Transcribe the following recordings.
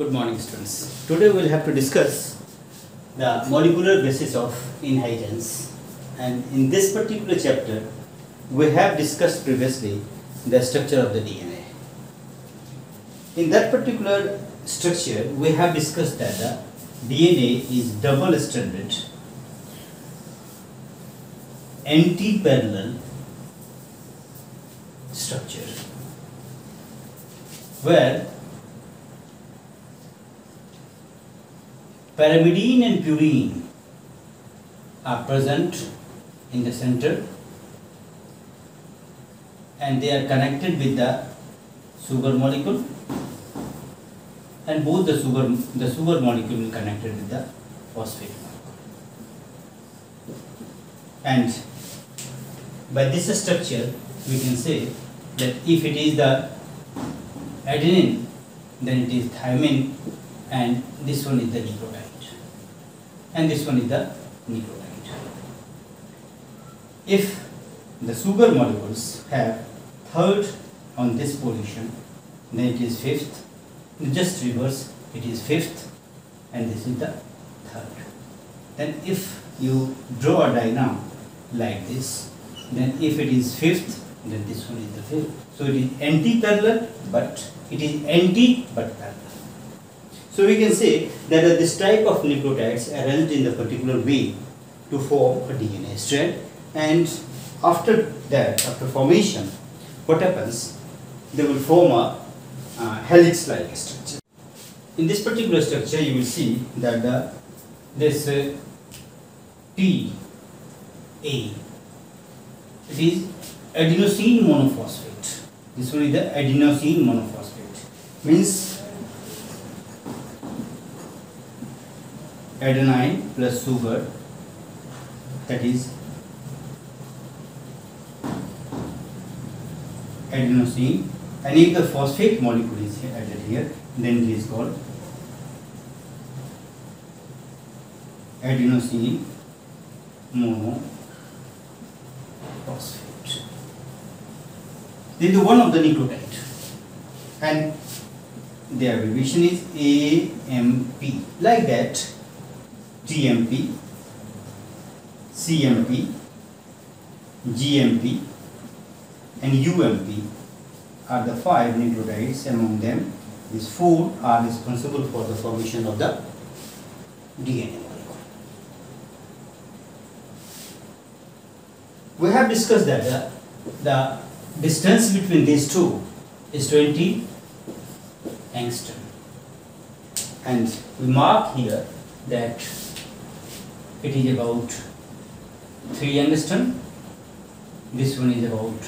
Good morning students. Today we will have to discuss the molecular basis of inheritance and in this particular chapter we have discussed previously the structure of the DNA. In that particular structure we have discussed that the DNA is double stranded anti-parallel structure where pyrimidine and purine are present in the center and they are connected with the sugar molecule and both the sugar the sugar molecule is connected with the phosphate. Molecule and by this structure we can say that if it is the adenine then it is thymine and this one is the nucleotide and this one is the nucleotide if the sugar molecules have third on this position then it is fifth. Just reverse it is fifth and this is the third. Then if you draw a diagram like this then if it is fifth then this one is the fifth. So it is anti-parallel but it is anti but parallel so we can say that uh, this type of nucleotides arranged in the particular way to form a DNA strand. And after that after formation what happens? They will form a uh, helix like structure. In this particular structure you will see that the this uh, T A it is adenosine monophosphate. This one is the adenosine monophosphate. Means adenine plus sugar that is adenosine and if the phosphate molecule is added here then it is called adenosine monophosphate. This is one of the nucleotide. And the abbreviation is AMP like that GMP CMP GMP and UMP are the five nucleotides among them. These four are responsible for the formation of the DNA molecule. We have discussed that the, the distance between these two is 20 angstrom. And we mark here that it is about 3 angstrom. This one is about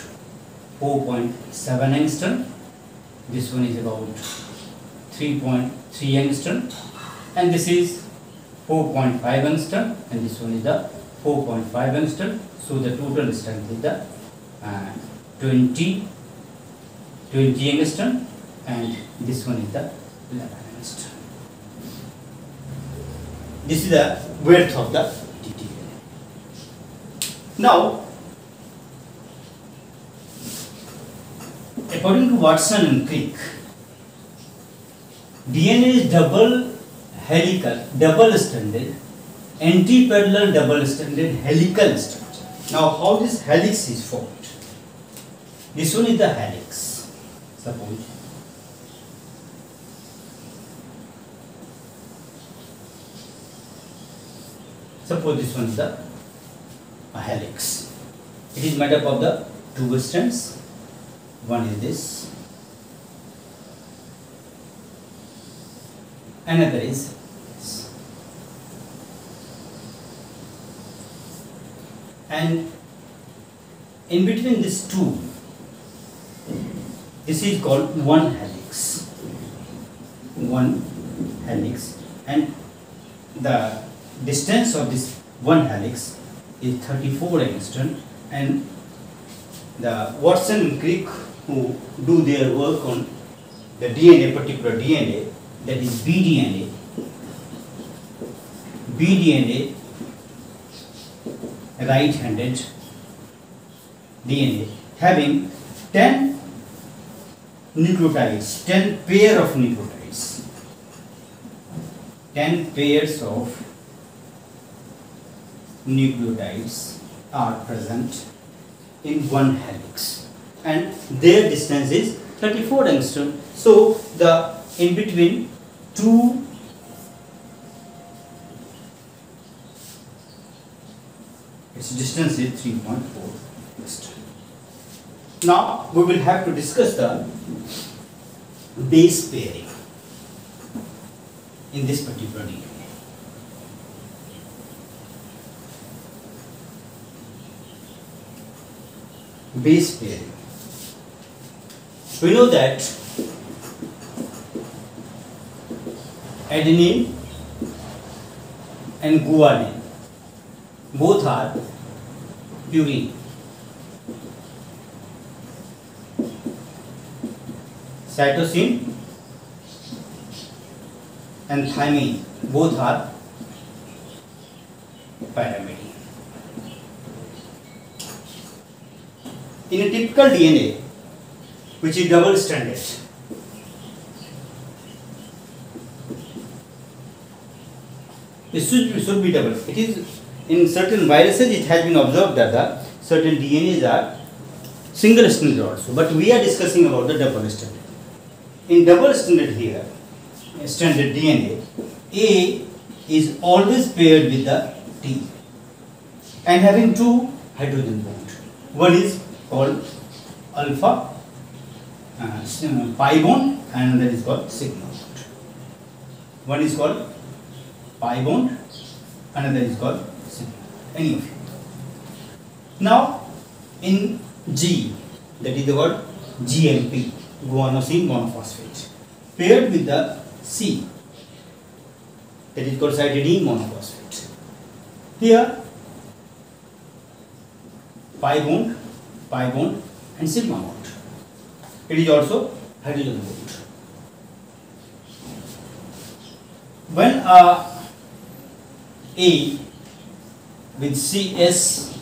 4.7 angstrom. This one is about 3.3 angstrom. And this is 4.5 angstrom. And this one is the 4.5 angstrom. So the total strength is the uh, 20 20 angstrom. And this one is the 11 angstrom this is the width of the DNA now according to Watson and Crick, DNA is double helical, double stranded, anti-parallel double stranded helical structure. Now, how this helix is formed? This one is the helix. Suppose suppose this one is the helix. It is made up of the two strands one is this. Another is this. And in between these two this is called one helix. One helix. And the distance of this one helix is 34 angstrom and the Watson and Crick who do their work on the DNA, particular DNA, that is bDNA. bDNA, right-handed DNA, having 10 nucleotides, 10 pair of nucleotides. 10 pairs of nucleotides are present in one helix and their distance is 34 angstrom. So the in between two its distance is 3.4 angstrom. Now we will have to discuss the base pairing in this particular DNA. Base pairing. We know that adenine and guanine both are purine. Cytosine and thymine both are In a typical DNA, which is double stranded, it should, be, should be double. It is in certain viruses it has been observed that the certain DNAs are single stranded also, but we are discussing about the double stranded. In double stranded here, stranded DNA, A is always paired with the T and having two hydrogen bonds. One is called alpha uh, pi bond and another is called sigma bond. One is called pi bond, another is called sigma. Any of you. Now in G, that is the word GMP, guanosine monophosphate, paired with the C, that is called cytidine monophosphate. Here, pi bond, pi bond, and sigma bond. It is also hydrogen bond. When uh, A with CS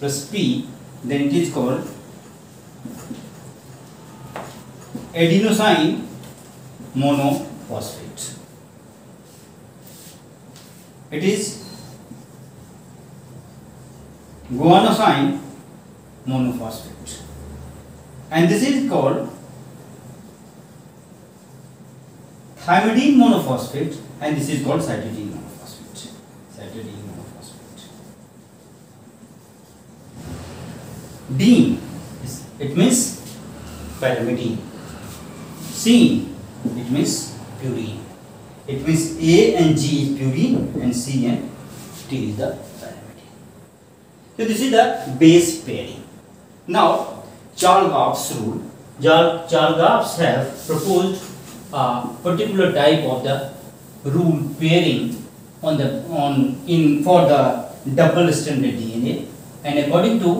plus P, then it is called adenosine monophosphate. It is guanosine monophosphate. And this is called thymidine monophosphate and this is called cytidine monophosphate. Cytidine monophosphate. Dene, it means pyrimidine. Sine, it means purine. It means A and G is purine and C and T is the pyrimidine. So this is the base pairing. Now Chargaff's rule. Chargaffs have proposed a particular type of the rule pairing on the on in for the double stranded DNA and according to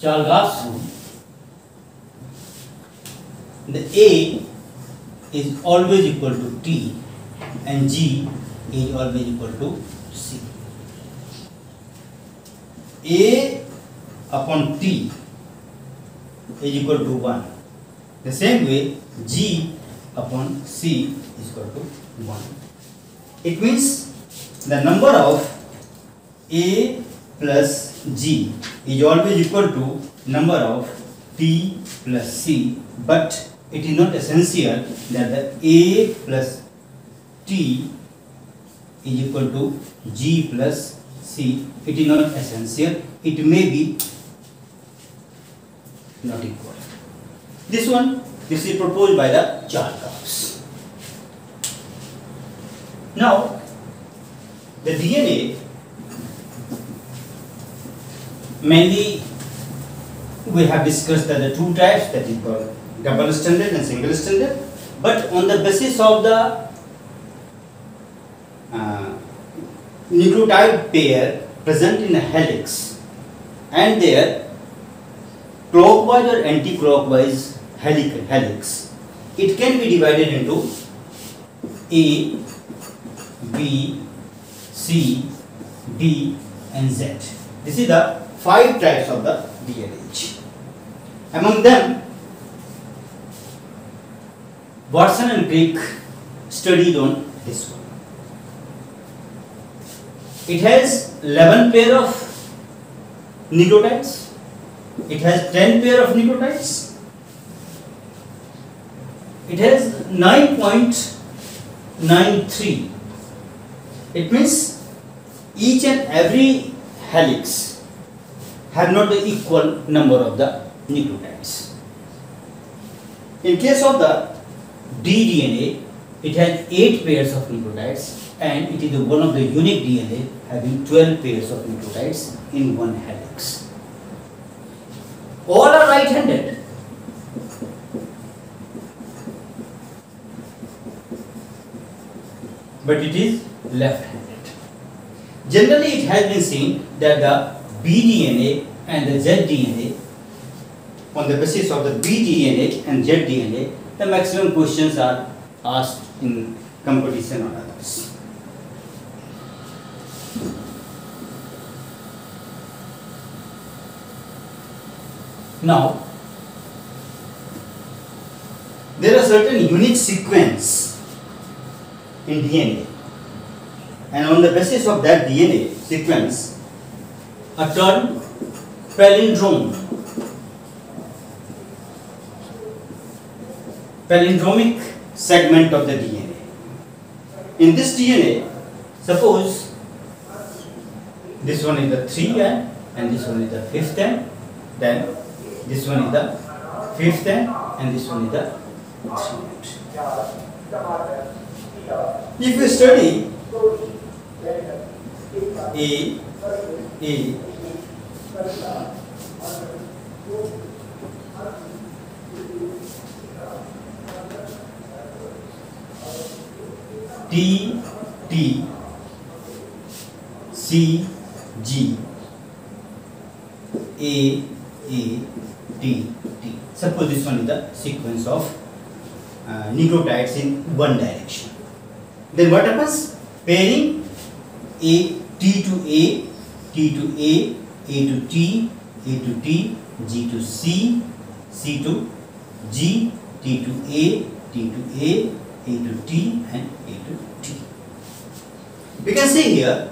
Chargaff's rule the A is always equal to T and G is always equal to C. A upon T is equal to 1. The same way G upon C is equal to 1. It means the number of A plus G is always equal to number of T plus C but it is not essential that the A plus T is equal to G plus C. It is not essential. It may be not equal. This one, this is proposed by the Chargaffs. Now, the DNA mainly we have discussed that the two types that is called double stranded and single stranded but on the basis of the uh, nucleotide pair present in a helix and their clockwise or anti-clockwise helix it can be divided into A, B, C, D and Z. This is the five types of the DLH. Among them, Watson and Crick studied on this one. It has 11 pair of nucleotides. It has 10 pair of nucleotides. It has 9.93. It means each and every helix have not the equal number of the nucleotides. In case of the dDNA, it has 8 pairs of nucleotides and it is one of the unique DNA having 12 pairs of nucleotides in one helix. All are right-handed. But it is left-handed. Generally, it has been seen that the bDNA and the zDNA, on the basis of the bDNA and zDNA, the maximum questions are asked in competition or others. Now, there are certain unique sequence in DNA and on the basis of that DNA sequence a term palindrome palindromic segment of the DNA. In this DNA, suppose this one is the 3N and this one is the 5th N, then this one is the fifth end and this one is the three If you study A, A, T, T, C, G, A, T, T. Suppose this one is the sequence of uh, nucleotides in one direction. Then what happens? Pairing A, T to A, T to A, A to T, A to T, G to C, C to G, T to A, T to A, A to T and A to T. We can see here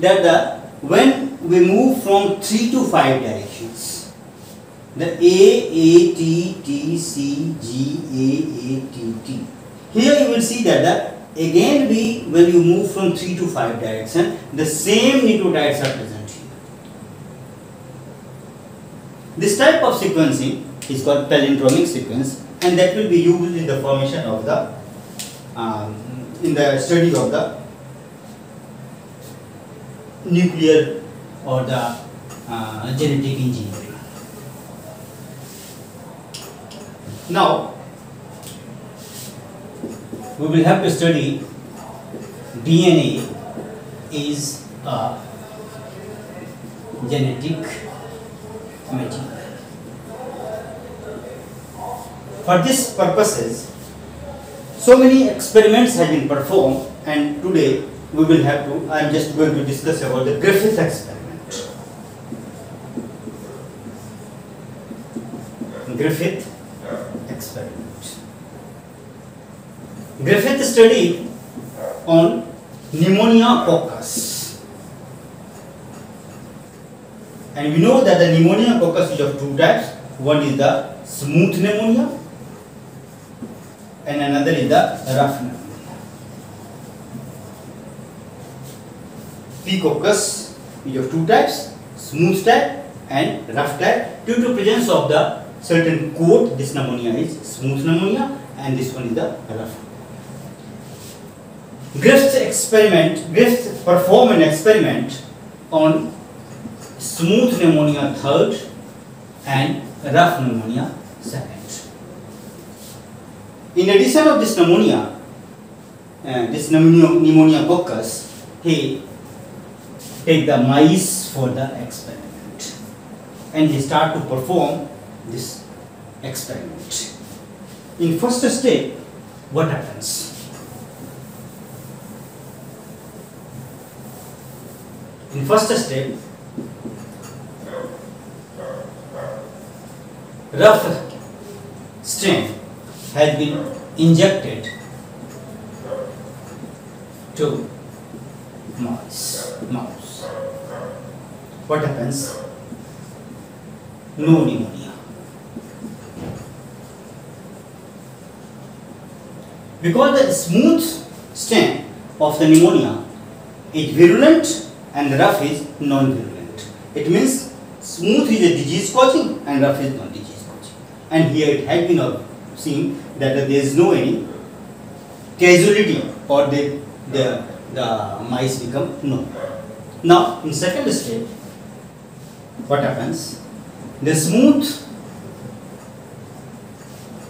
that the when we move from 3 to 5 directions the A, A, T, T, C, G, A, A, T, T. Here you will see that the, again we, when you move from 3 to 5 direction, the same nucleotides are present here. This type of sequencing is called palindromic sequence and that will be used in the formation of the, um, in the study of the nuclear or the uh, genetic engineering. Now, we will have to study DNA is a genetic material. For this purposes, so many experiments have been performed and today we will have to, I am just going to discuss about the Griffith experiment. Griffith experiment. Griffith study on pneumonia coccus. And we know that the pneumonia coccus is of two types. One is the smooth pneumonia and another is the rough pneumonia. P. coccus is of two types, smooth type and rough type due to presence of the certain coat, this pneumonia is smooth pneumonia and this one is the rough. Griffith's experiment, Griffith performed an experiment on smooth pneumonia third and rough pneumonia second. In addition of this pneumonia, uh, this pneumonia, coccus, he take the mice for the experiment and he start to perform this experiment. In first step, what happens? In first step, rough strain has been injected to mouse. mouse. what happens? No pneumonia. Because the smooth stem of the pneumonia is virulent and rough is non-virulent. It means smooth is a disease causing and rough is non-disease causing. And here it has been seen that there is no any casualty or the, the, the mice become no. Now in second stage, what happens? The smooth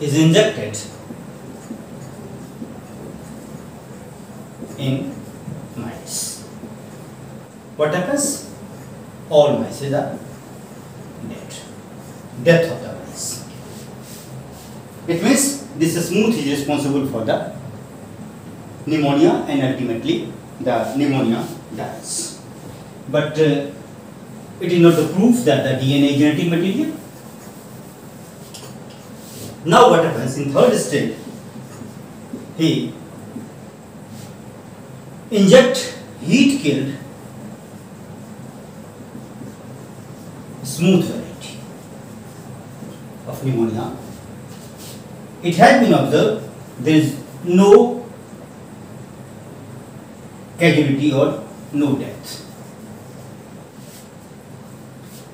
is injected in mice. What happens? All mice are dead. Death of the mice. It means this smooth is responsible for the pneumonia and ultimately the pneumonia dies. But uh, it is not the proof that the DNA genetic material. Now what happens in third stage? He inject heat killed smooth variety of pneumonia. It has been observed there is no casualty or no death.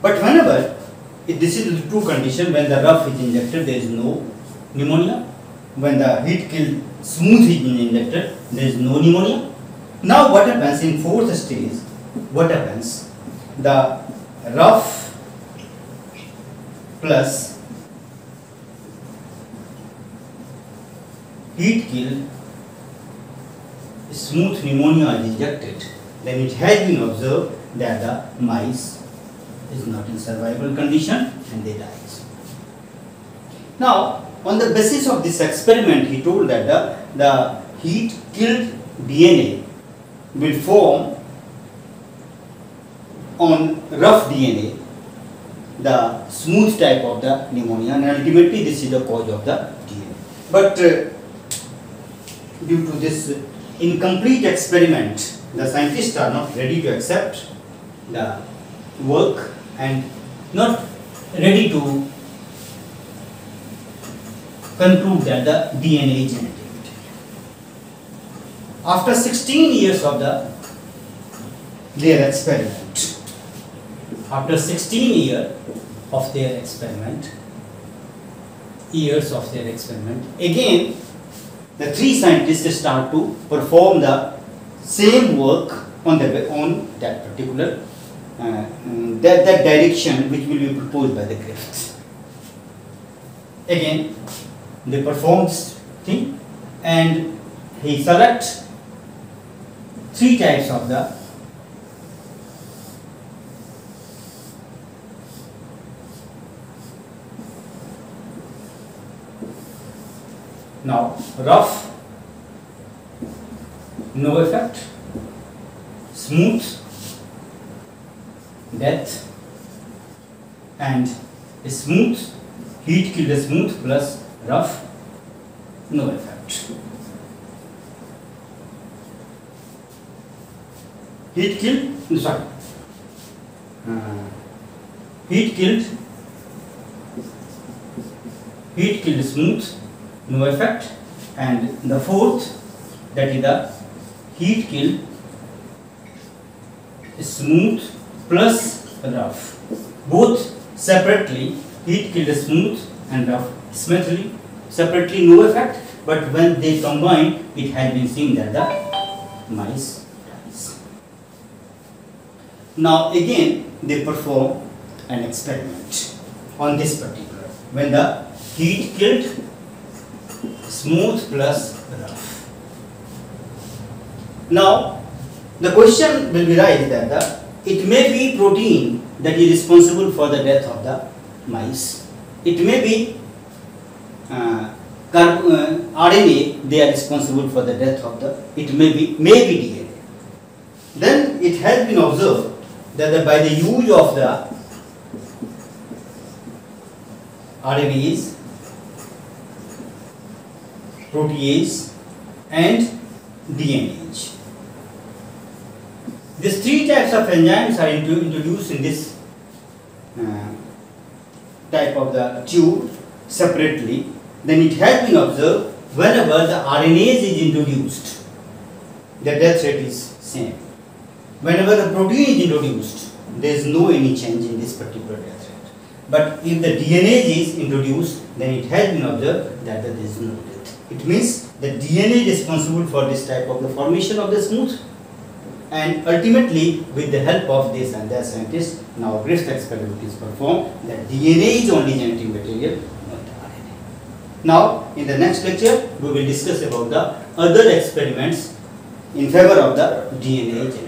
But whenever this is the true condition when the rough is injected there is no pneumonia. When the heat killed smooth is injected there is no pneumonia. Now what happens in fourth stage? What happens? The rough plus heat killed smooth pneumonia is injected, then it has been observed that the mice is not in survival condition and they die. Now, on the basis of this experiment, he told that the, the heat killed DNA will form on rough DNA the smooth type of the pneumonia and ultimately this is the cause of the DNA. But uh, due to this incomplete experiment, the scientists are not ready to accept the work and not ready to conclude that the DNA is genetic. After 16 years of the their experiment, after 16 years of their experiment, years of their experiment, again the three scientists start to perform the same work on the on that particular uh, that, that direction which will be proposed by the Griffiths. Again, they perform thing and he selects three types of the Now, rough, no effect, smooth, death, and smooth, heat killed smooth plus rough, no effect. Heat killed, sorry, heat killed, heat killed smooth, no effect. And the fourth that is the heat kill smooth plus rough. Both separately heat killed smooth and rough. Smoothly separately no effect. But when they combine it has been seen that the mice dies. Now again they perform an experiment on this particular. When the heat killed smooth plus rough. Now, the question will be raised that the, it may be protein that is responsible for the death of the mice. It may be uh, uh, RNA, they are responsible for the death of the, it may be, may be DNA. Then it has been observed that the, by the use of the RNAs, protease and DNase. These three types of enzymes are introduced in this uh, type of the tube separately. Then it has been observed whenever the RNase is introduced, the death rate is same. Whenever the protein is introduced, there is no any change in this particular death rate. But if the DNase is introduced, then it has been observed that there is no death. It means the DNA is responsible for this type of the formation of the smooth and ultimately with the help of this and that scientists now Griffith experiment is performed that DNA is only genetic material not the RNA. Now in the next lecture we will discuss about the other experiments in favor of the DNA.